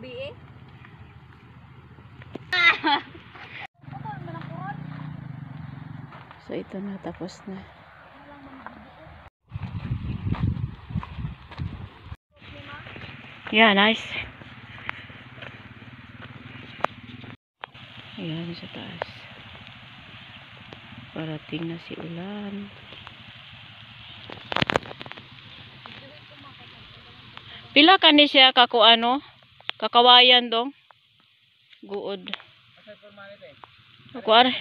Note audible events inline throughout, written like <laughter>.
ubi eh. So ito na, tapos na. Yeah, nice. Ayan sa taas. Parating na si ulan. Pila ka ni siya kako ano? Kakawayan dong. Guod. Ako are.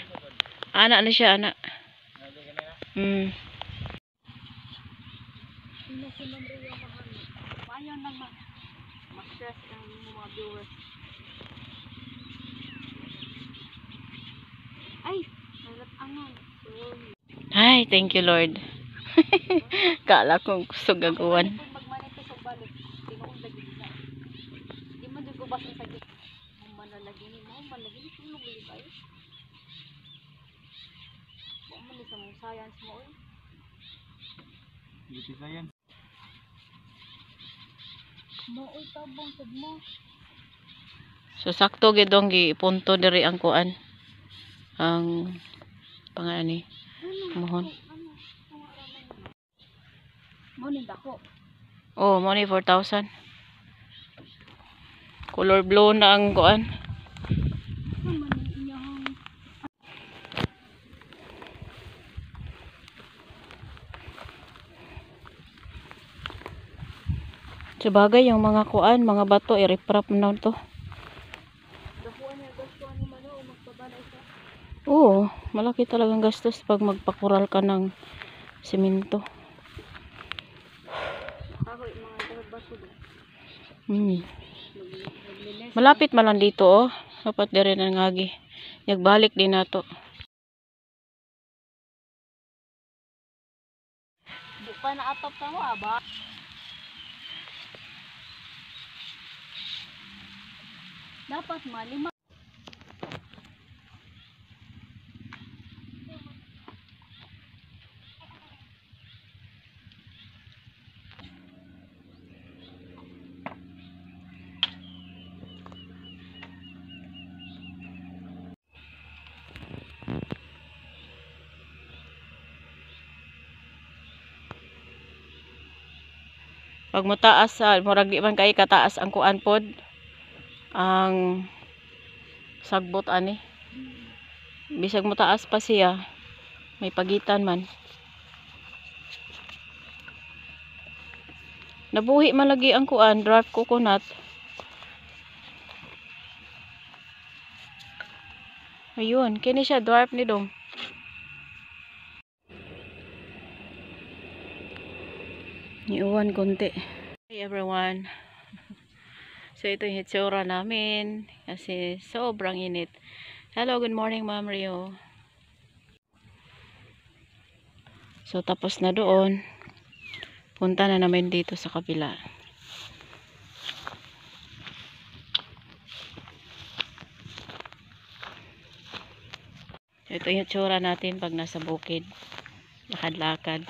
Anak na siya, anak. Hmm. Ayaw nang ma ma-stress ang mga viewers. Ay, nalat angan. Ay, thank you Lord. <laughs> Kala ko gusto gagawan. Kung magmanifest og balik, tinuod lagi na. Di man jud ko basta sa git. Mo manalagi ni mo, manalagi ni tulog lagi kayo. Wa man ni sa mong science mo oy. Beauty science. Mo oy tabang sad mo. So sakto gidong gipunto diri ang kuan. Ang pangalan ni mohon. Ano? Mo ni dako. Oh, mo ni 4,000. Color blue na ang kuan. Ano man ni iyang Sa bagay yung mga kuan, mga bato i-reprap na to. Oo, malaki talagang gastos pag magpakural ka ng do. Hmm. Malapit man lang dito oh. Dapat diri na ngagi. Nagbalik din nato. Di pa naatop ka mo aba. Dapat malima. Pag mo taas sa murag di man kay kataas ang kuan pod ang sagbot ani. Bisag mo taas pa siya may pagitan man. Nabuhi man lagi ang kuan dwarf coconut. Ayun, kini siya dwarf ni dong. Iuwan konti. Hey everyone. So ito yung hitsura namin kasi sobrang init. Hello, good morning Ma'am Rio. So tapos na doon. Punta na namin dito sa kabila. So, ito yung hitsura natin pag nasa bukid. Lakad-lakad.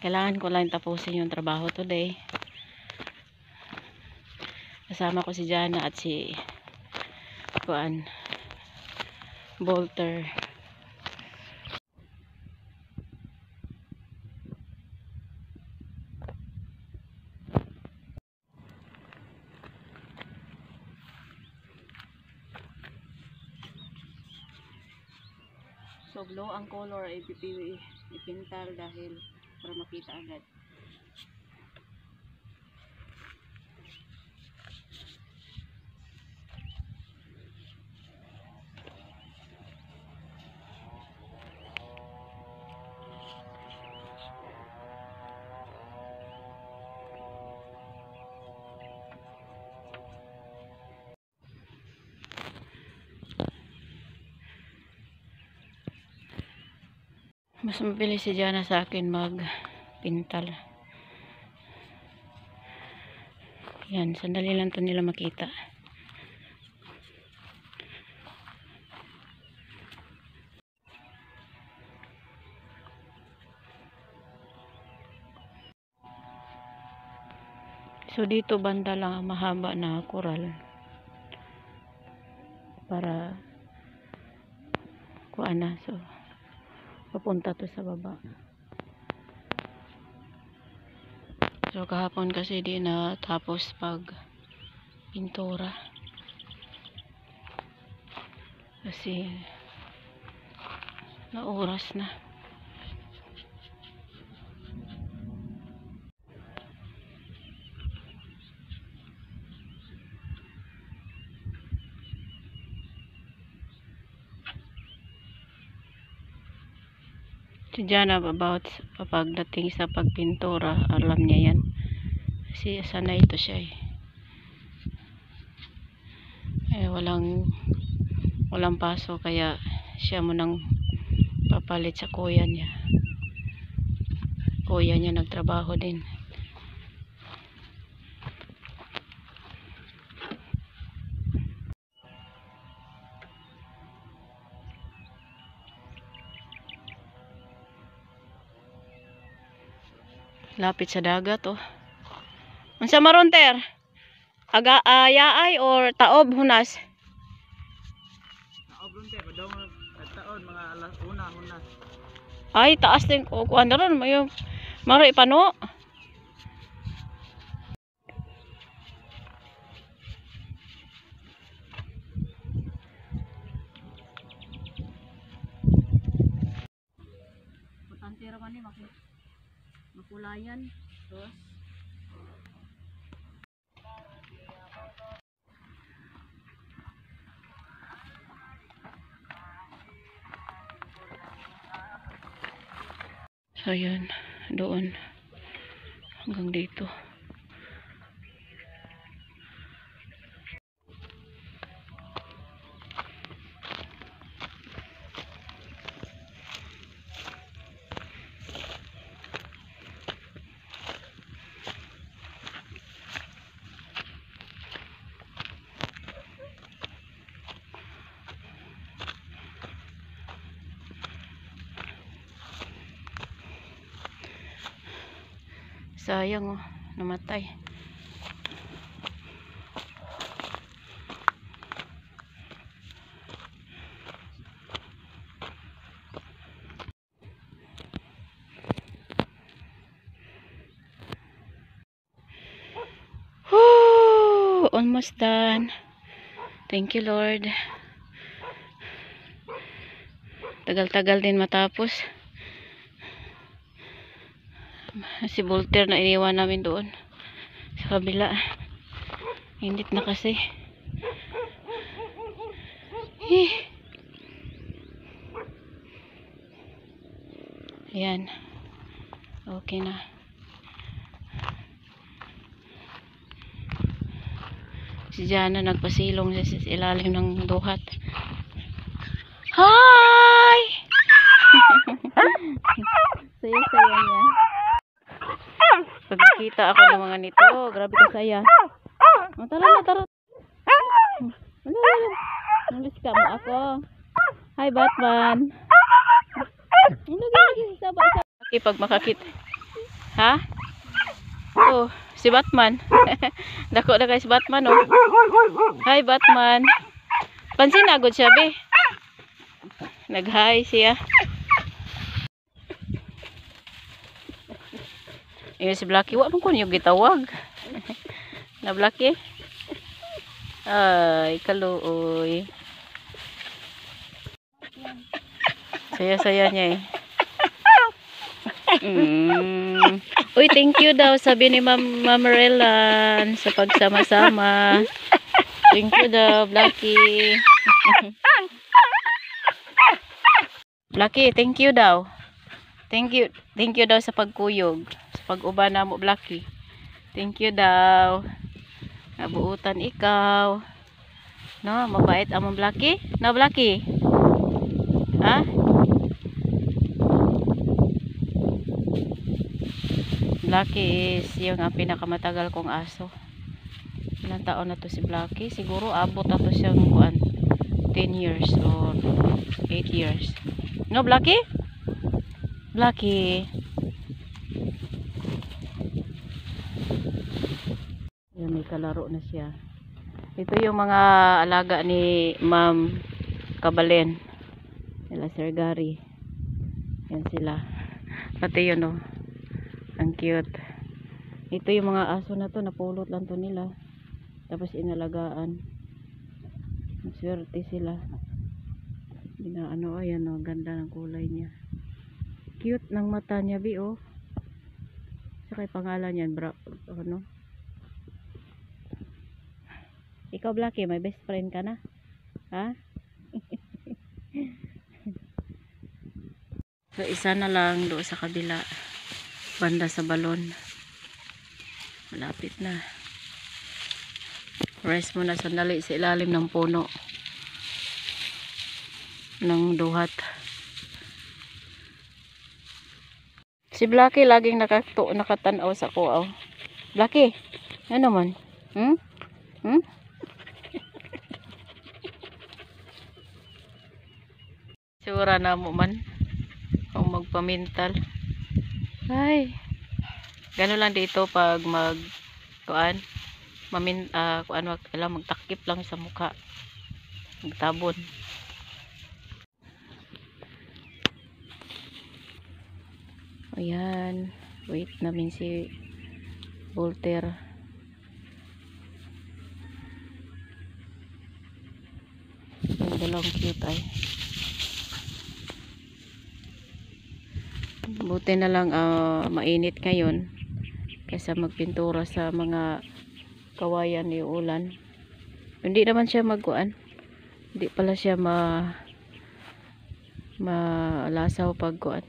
Kailangan ko lang tapusin yung trabaho today. Kasama ko si Jana at si Kuan Bolter. So blue ang color ay pipiwi ipintal dahil para makita agad. Mas mabilis si Jana sa akin mag pintal. Yan, sandali lang to nila makita. So dito banda lang ang mahaba na coral. Para kuan na. So papunta to sa baba. So kahapon kasi di na tapos pag pintura. Kasi na oras na. Si Jana about pagdating sa pagpintura, alam niya yan. Kasi sanay ito siya eh. Eh, walang walang paso kaya siya mo nang papalit sa kuya niya. Kuya niya nagtrabaho din. Lapit sa dagat oh. Unsa maron ter? Aga ayaay or taob hunas? Naobron tayo, padong taon, mga alas una, una. Ay taas din ko kuan ron mayo. Maro ipano. Makulayan. Terus So yun, doon hanggang dito. Sayang oh, namatay. Whew, almost done. Thank you Lord. Tagal-tagal din matapos. Si Voltaire na iniwan namin doon. Sa kabila. Hindi na kasi. Eh. ayan. Okay na. Si Jana nagpasilong sa ilalim ng duhat. Hi! <laughs> Saya-saya niya pag nakita ako ng mga nito, grabe ka saya. Oh, tara na, tara. Nulis ka mo ako. Hi, Batman. Ano, saba, saba. Okay, pag makakita. Ha? Oh, si Batman. <laughs> Dako na kay si Batman, oh. Hi, Batman. Pansin na, agad siya, be. Nag-hi siya. Yung si Blacky, wa man ko niyo gitawag. <laughs> na Blacky? Ay, kaluoy. Saya-saya niya eh. Mm. Uy, thank you daw, sabi ni Ma'am Relan sa pagsama-sama. Thank you daw, Blacky. Blacky, thank you daw. Thank you. Thank you daw sa pagkuyog. Sa pag-uba na mo, Blacky. Thank you daw. Nabuutan ikaw. No, mabait ang Blacky. No, Blacky? Ha? Blacky is yung ang pinakamatagal kong aso. Ilang taon na to si Blacky? Siguro abot na to siyang kuan, 10 years or 8 years. No, Blacky? Blacky. Nagkalaro na siya. Ito yung mga alaga ni Ma'am Kabalen. Nila Sir Gary. Yan sila. Pati yun oh. Ang cute. Ito yung mga aso na to. Napulot lang to nila. Tapos inalagaan. Maswerte sila. Bina, ano, ayan oh. Ganda ng kulay niya. Cute ng mata niya, Bi, oh. Saka pangalan yan, bra, ano? Ikaw, Blackie, may best friend ka na? Ha? <laughs> so, isa na lang doon sa kabila. Banda sa balon. Malapit na. Rest muna sandali sa ilalim ng puno. Ng duhat. Si Blackie laging nakato, nakatanaw sa kuaw. Blackie, ano man? Hmm? Hmm? <laughs> Sura na mo man. Kung magpamintal. Ay. Gano'n lang dito pag mag kuan mamin ah kuan wag alam magtakip lang sa mukha. Magtabon. Ayan. Wait namin si Volter. Yung dalawang cute ay. Buti na lang ah, mainit ngayon. Kaysa magpintura sa mga kawayan ni ulan. Hindi naman siya magkuan. Hindi pala siya ma malasaw pag kuan.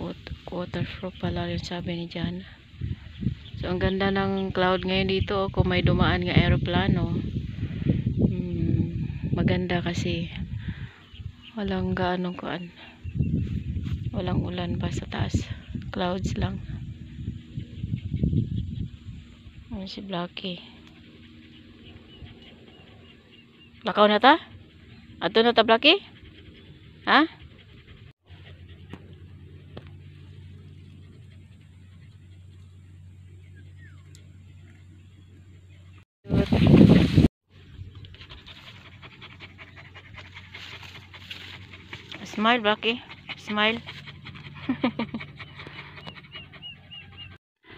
Wat- Waterproof pala yung sabi ni Jana. So, ang ganda ng cloud ngayon dito. oh, Kung may dumaan nga aeroplano. Hmm, maganda kasi walang gaanong kuan. Walang ulan pa sa taas. Clouds lang. Ano si Blackie? Lakaw na ta? Ato na ta, Blackie? Ha? Smile, Blackie. Smile. <laughs>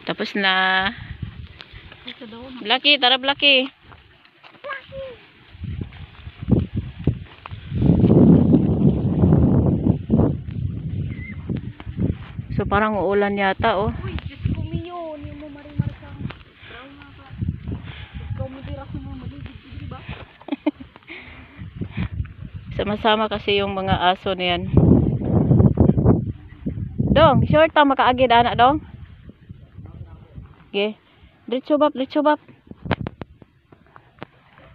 Tapos na. Blackie, tara Blackie. So parang uulan yata oh. Uy, Diyos ko miyo. Hindi mo marimar ka. Brown na ka. Ikaw mo dira ko mo maligid. Di ba? Sama-sama kasi yung mga aso na yan. Dong, short ta makaagid anak dong. Okay. Diretso bab, diretso bab.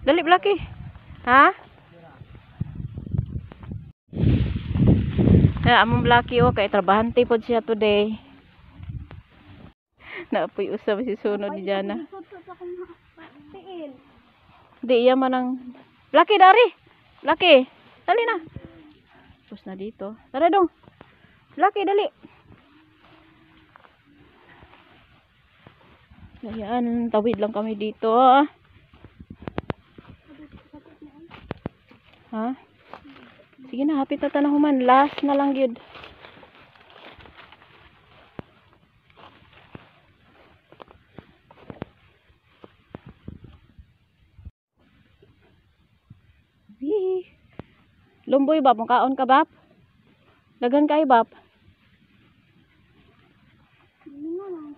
Dali Blackie. Ha? Na among Blackie oh kay trabahante pod siya today. <laughs> Naapoy usab si sunod ni Jana. Di iya man ang Blackie dari. Blackie, dali na. Tapos na dito. Tara dong. Blackie, dali. Ayan, tawid lang kami dito. ah. Ha? Sige na, hapit na tanong human. Last na lang yun. Lumboy bab, makaon ka bab? Dagan kay bab. Lang.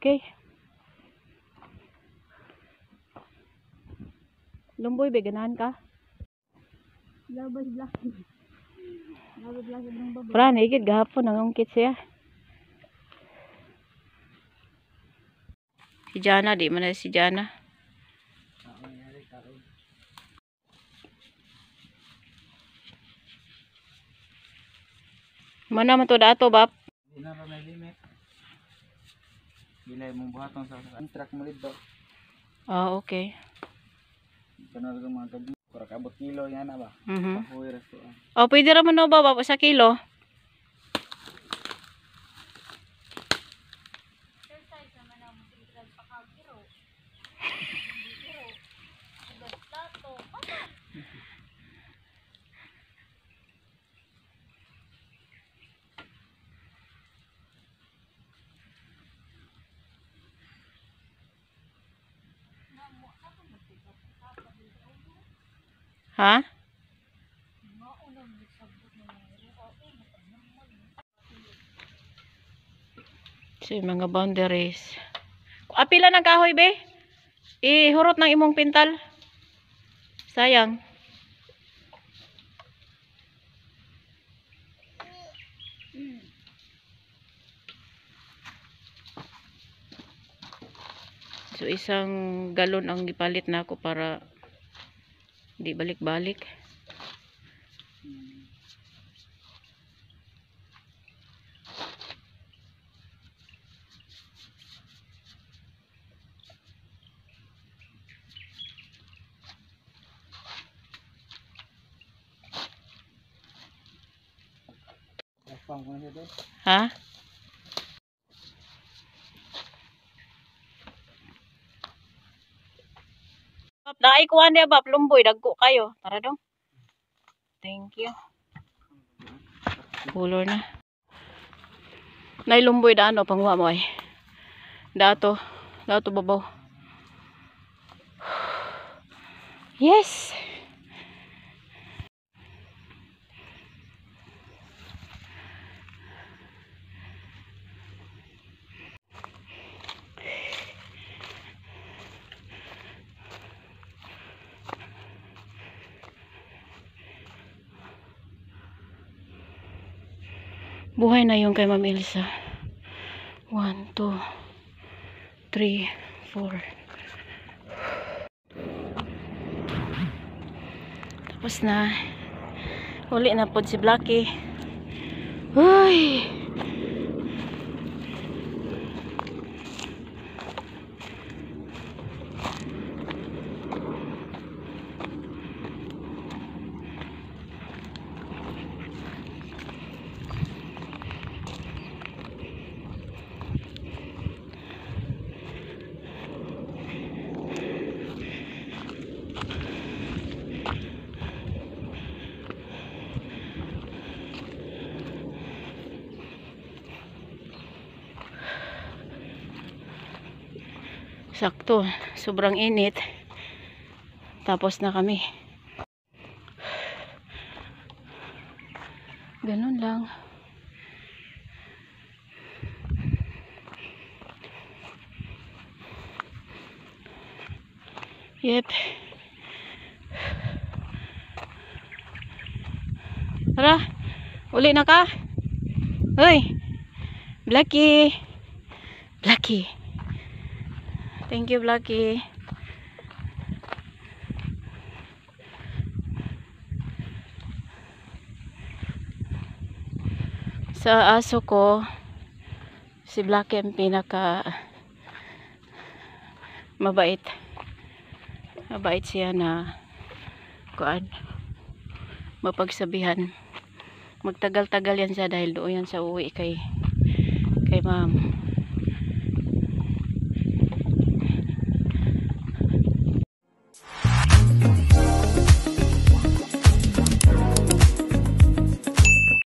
Okay. Lumboy, beganahan ka? Labas laki. Labas laki ng baba. Pra, naigid gahapon nangungkit siya. Si Jana, di man na si Jana. Mana man to dato, bab? Hindi na pa may limit. Gilay mong buhaton sa contract mo dito. Ah, okay. Kanal ka mga gabi. Para kabot kilo yan na ba? Mhm. Pahuwi resto. ah. O, pwede raman no ba ba sa kilo? Exercise naman ang tingkad pa ka giro. Giro. Agad plato. Papa. Ha? So, yung mga boundaries. Apila ng kahoy, be? Ihurot ng imong pintal. Sayang. So, isang galon ang gipalit na ako para di balik-balik. Apang ko na siya doon. Ha? Bab, naay kuha niya, Bab. Lumboy, dagko kayo. Tara dong. Thank you. Bulor na. Nay lumboy da ano, panguha mo ay. Dato. Dato babaw. <sighs> Yes! Buhay na yung kay Ma'am Elsa. 1, 2, 3, 4. Tapos na. Uli na po si Blackie. Uy! Sakto. Sobrang init. Tapos na kami. Ganun lang. Yep. Tara. Uli na ka. Hoy. Blackie. Blackie. Thank you, Blackie. Sa aso ko, si Blackie ang pinaka mabait. Mabait siya na kuan mapagsabihan. Magtagal-tagal yan siya dahil doon yan sa uwi kay kay ma'am.